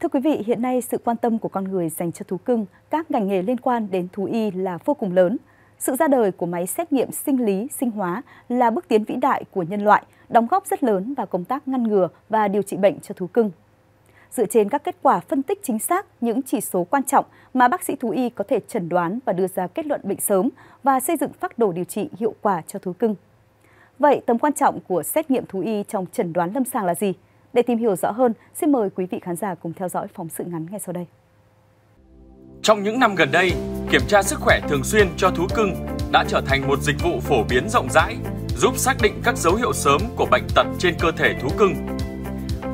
Thưa quý vị, hiện nay sự quan tâm của con người dành cho thú cưng, các ngành nghề liên quan đến thú y là vô cùng lớn. Sự ra đời của máy xét nghiệm sinh lý, sinh hóa là bước tiến vĩ đại của nhân loại, đóng góp rất lớn vào công tác ngăn ngừa và điều trị bệnh cho thú cưng. Dựa trên các kết quả phân tích chính xác những chỉ số quan trọng mà bác sĩ thú y có thể chẩn đoán và đưa ra kết luận bệnh sớm và xây dựng phác đồ điều trị hiệu quả cho thú cưng. Vậy tầm quan trọng của xét nghiệm thú y trong chẩn đoán lâm sàng là gì? Để tìm hiểu rõ hơn, xin mời quý vị khán giả cùng theo dõi phóng sự ngắn ngay sau đây. Trong những năm gần đây, kiểm tra sức khỏe thường xuyên cho thú cưng đã trở thành một dịch vụ phổ biến rộng rãi, giúp xác định các dấu hiệu sớm của bệnh tật trên cơ thể thú cưng.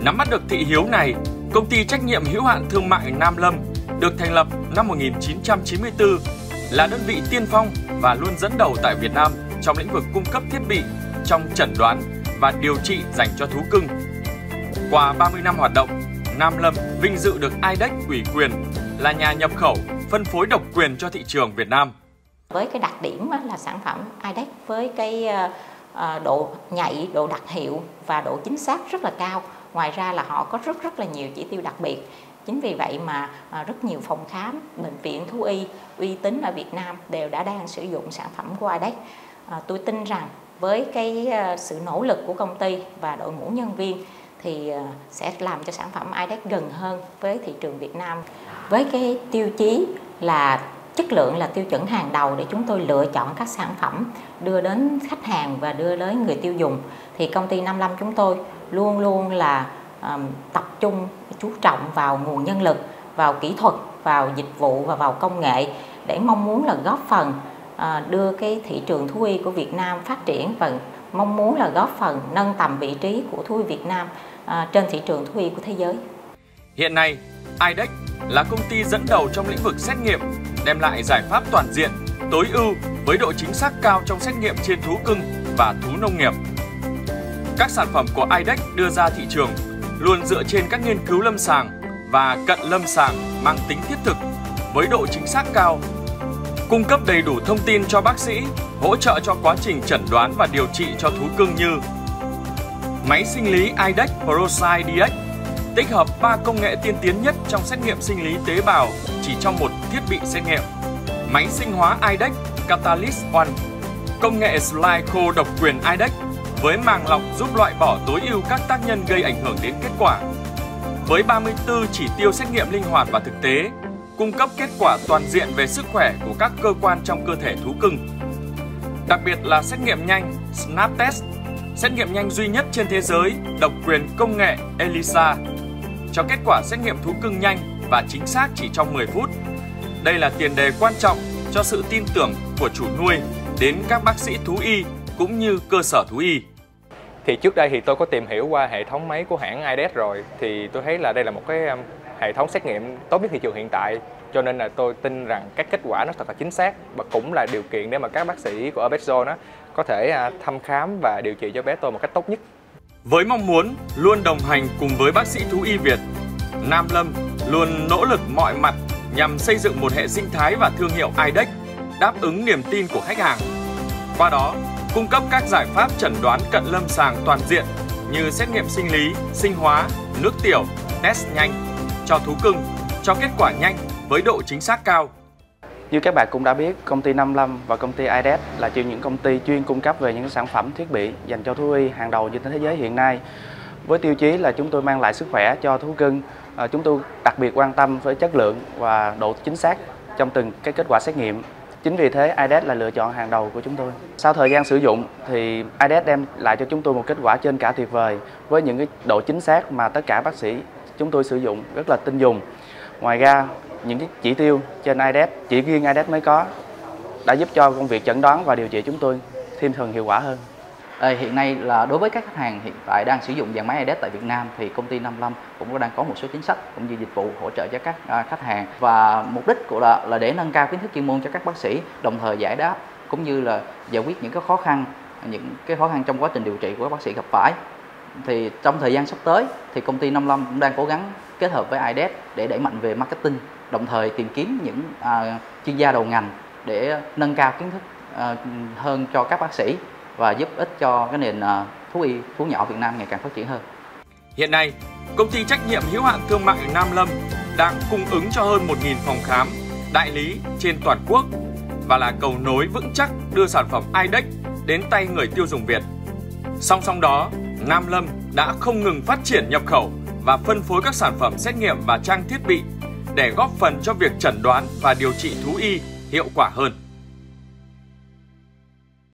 Nắm bắt được thị hiếu này, công ty trách nhiệm hữu hạn thương mại Nam Lâm được thành lập năm 1994 là đơn vị tiên phong và luôn dẫn đầu tại Việt Nam trong lĩnh vực cung cấp thiết bị trong chẩn đoán và điều trị dành cho thú cưng. Qua 30 năm hoạt động, Nam Lâm vinh dự được IDEX ủy quyền là nhà nhập khẩu, phân phối độc quyền cho thị trường Việt Nam. Với cái đặc điểm là sản phẩm IDEX với cái ờ, ờ, độ nhạy, độ đặc hiệu và độ chính xác rất là cao. Ngoài ra là họ có rất rất là nhiều chỉ tiêu đặc biệt. Chính vì vậy mà ờ, rất nhiều phòng khám, bệnh viện thú y uy tín ở Việt Nam đều đã đang sử dụng sản phẩm của IDEX. Tôi tin rằng với cái sự nỗ lực của công ty và đội ngũ nhân viên thì ờ, sẽ làm cho sản phẩm IDEX gần hơn với thị trường Việt Nam. Với cái tiêu chí là chất lượng là tiêu chuẩn hàng đầu để chúng tôi lựa chọn các sản phẩm đưa đến khách hàng và đưa đến người tiêu dùng thì công ty 55 chúng tôi luôn luôn là um, tập trung chú trọng vào nguồn nhân lực vào kỹ thuật vào dịch vụ và vào công nghệ để mong muốn là góp phần uh, đưa cái thị trường thú y của Việt Nam phát triển và mong muốn là góp phần nâng tầm vị trí của thú y Việt Nam à, trên thị trường thú y của thế giới. Hiện nay, IDEX là công ty dẫn đầu trong lĩnh vực xét nghiệm, đem lại giải pháp toàn diện, tối ưu với độ chính xác cao trong xét nghiệm trên thú cưng và thú nông nghiệp. Các sản phẩm của IDEX đưa ra thị trường luôn dựa trên các nghiên cứu lâm sàng và cận lâm sàng mang tính thiết thực với độ chính xác cao, cung cấp đầy đủ thông tin cho bác sĩ, hỗ trợ cho quá trình chẩn đoán và điều trị cho thú cưng như máy sinh lý IDEX ProSci DX tích hợp 3 công nghệ tiên tiến nhất trong xét nghiệm sinh lý tế bào chỉ trong một thiết bị xét nghiệm. Máy sinh hóa IDEX Catalyst One, công nghệ slide khô độc quyền IDEX với màng lọc giúp loại bỏ tối ưu các tác nhân gây ảnh hưởng đến kết quả. Với 34 chỉ tiêu xét nghiệm linh hoạt và thực tế, cung cấp kết quả toàn diện về sức khỏe của các cơ quan trong cơ thể thú cưng. Đặc biệt là xét nghiệm nhanh Snap Test, xét nghiệm nhanh duy nhất trên thế giới độc quyền công nghệ ELISA cho kết quả xét nghiệm thú cưng nhanh và chính xác chỉ trong 10 phút. Đây là tiền đề quan trọng cho sự tin tưởng của chủ nuôi đến các bác sĩ thú y cũng như cơ sở thú y. Thì trước đây thì tôi có tìm hiểu qua hệ thống máy của hãng IDES rồi thì tôi thấy là đây là một cái um, hệ thống xét nghiệm tốt nhất thị trường hiện tại cho nên là tôi tin rằng các kết quả nó thật là chính xác và cũng là điều kiện để mà các bác sĩ của Abetzo nó có thể à, thăm khám và điều trị cho bé tôi một cách tốt nhất. Với mong muốn luôn đồng hành cùng với bác sĩ thú y Việt, Nam Lâm luôn nỗ lực mọi mặt nhằm xây dựng một hệ sinh thái và thương hiệu IDEX đáp ứng niềm tin của khách hàng. Qua đó, cung cấp các giải pháp chẩn đoán cận lâm sàng toàn diện như xét nghiệm sinh lý, sinh hóa, nước tiểu, test nhanh cho thú cưng cho kết quả nhanh với độ chính xác cao như các bạn cũng đã biết, công ty 55 và công ty IDES là chuyên những công ty chuyên cung cấp về những sản phẩm thiết bị dành cho thú y hàng đầu trên thế giới hiện nay. Với tiêu chí là chúng tôi mang lại sức khỏe cho thú cưng, à, chúng tôi đặc biệt quan tâm với chất lượng và độ chính xác trong từng cái kết quả xét nghiệm. Chính vì thế IDES là lựa chọn hàng đầu của chúng tôi. Sau thời gian sử dụng thì IDES đem lại cho chúng tôi một kết quả trên cả tuyệt vời với những cái độ chính xác mà tất cả bác sĩ chúng tôi sử dụng rất là tin dùng. Ngoài ra những cái chỉ tiêu trên IDES, chỉ riêng IDES mới có đã giúp cho công việc chẩn đoán và điều trị chúng tôi thêm thường hiệu quả hơn. À, hiện nay là đối với các khách hàng hiện tại đang sử dụng dàn máy IDES tại Việt Nam thì công ty 55 cũng đang có một số chính sách cũng như dịch vụ hỗ trợ cho các à, khách hàng và mục đích của là là để nâng cao kiến thức chuyên môn cho các bác sĩ, đồng thời giải đáp cũng như là giải quyết những cái khó khăn những cái khó khăn trong quá trình điều trị của các bác sĩ gặp phải thì trong thời gian sắp tới thì công ty 55 cũng đang cố gắng kết hợp với IDES để đẩy mạnh về marketing đồng thời tìm kiếm những à, chuyên gia đầu ngành để nâng cao kiến thức à, hơn cho các bác sĩ và giúp ích cho cái nền à, thú y thú nhỏ Việt Nam ngày càng phát triển hơn. Hiện nay, công ty trách nhiệm hữu hạn thương mại Nam Lâm đang cung ứng cho hơn 1.000 phòng khám, đại lý trên toàn quốc và là cầu nối vững chắc đưa sản phẩm IDEX đến tay người tiêu dùng Việt. Song song đó, Nam Lâm đã không ngừng phát triển nhập khẩu và phân phối các sản phẩm xét nghiệm và trang thiết bị để góp phần cho việc chẩn đoán và điều trị thú y hiệu quả hơn.